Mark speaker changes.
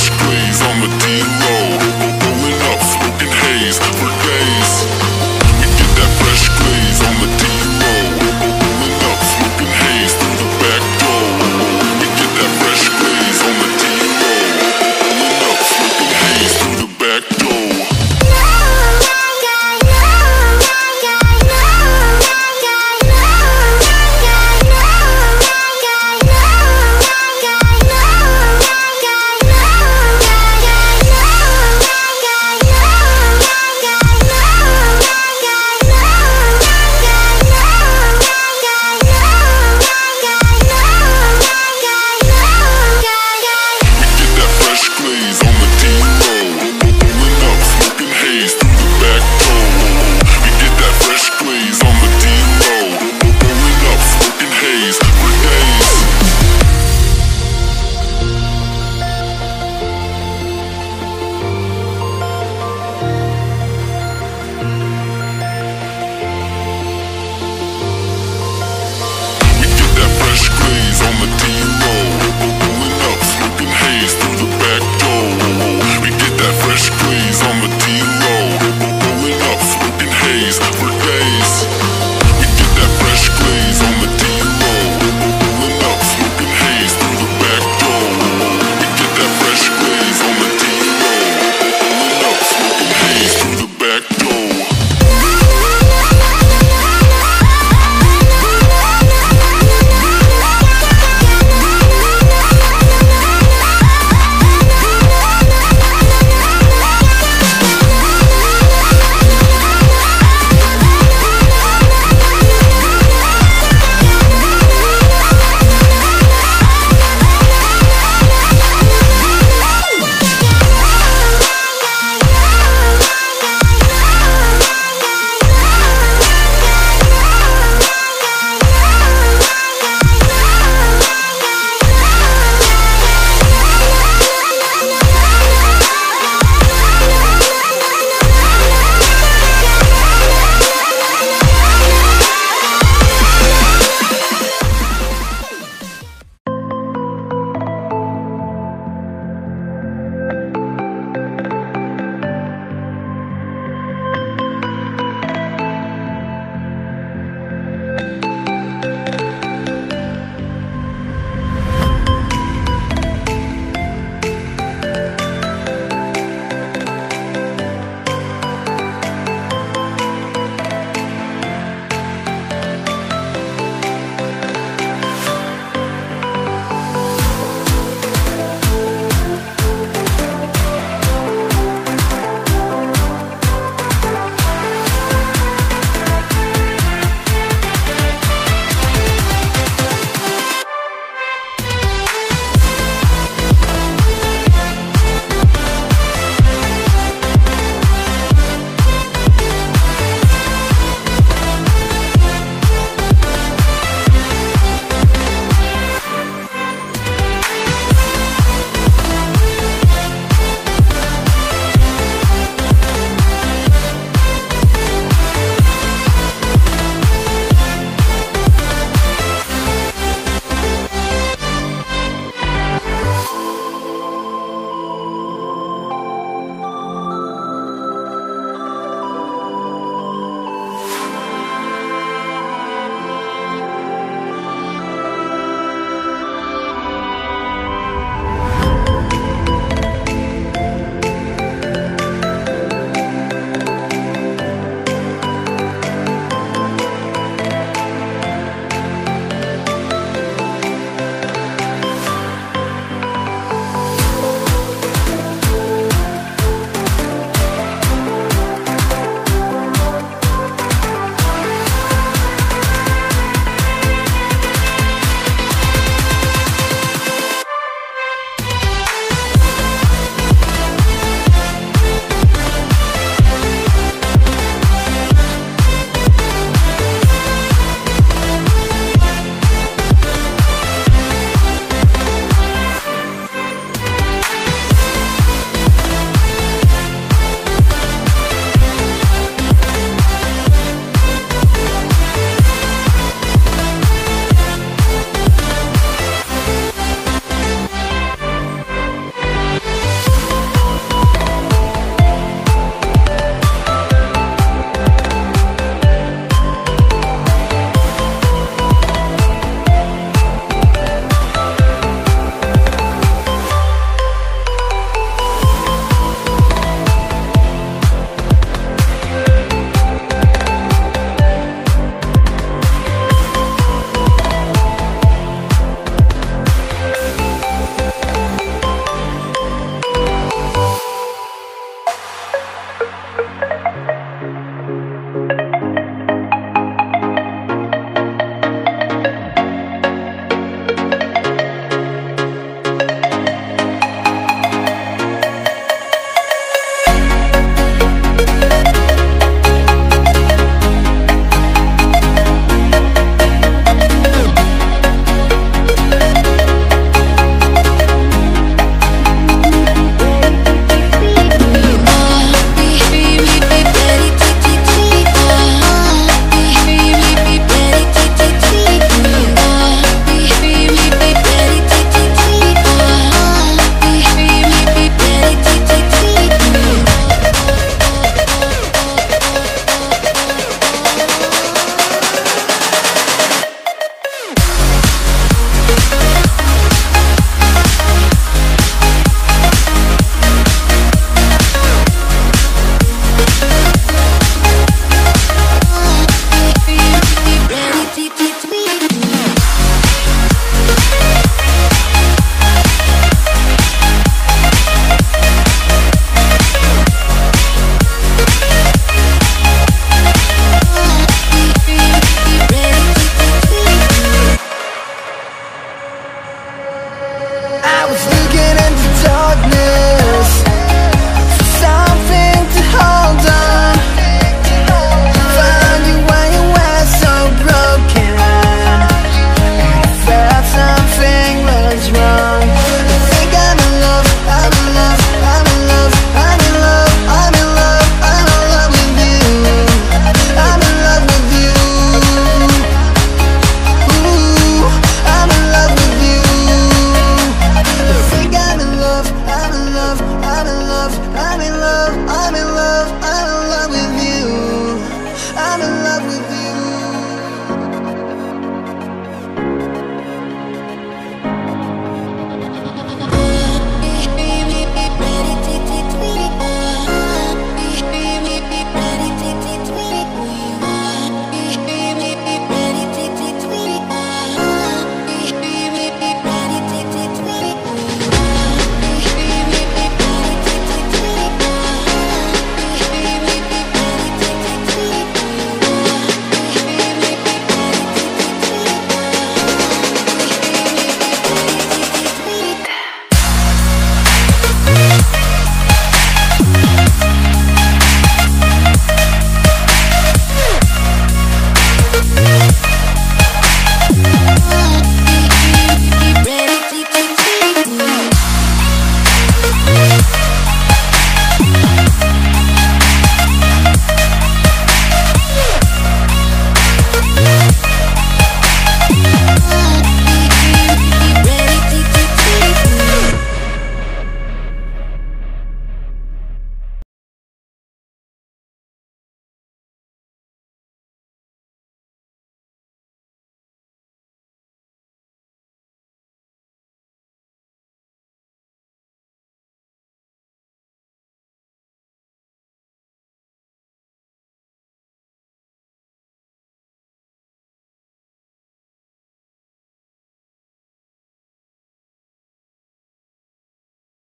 Speaker 1: scream